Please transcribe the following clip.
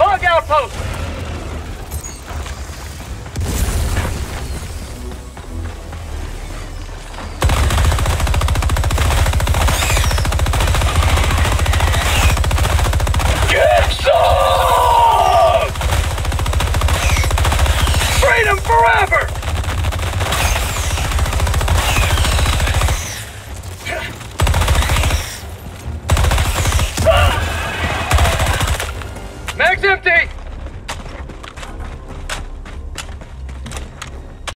Bug outpost! Get! Freedom forever! Mag's empty!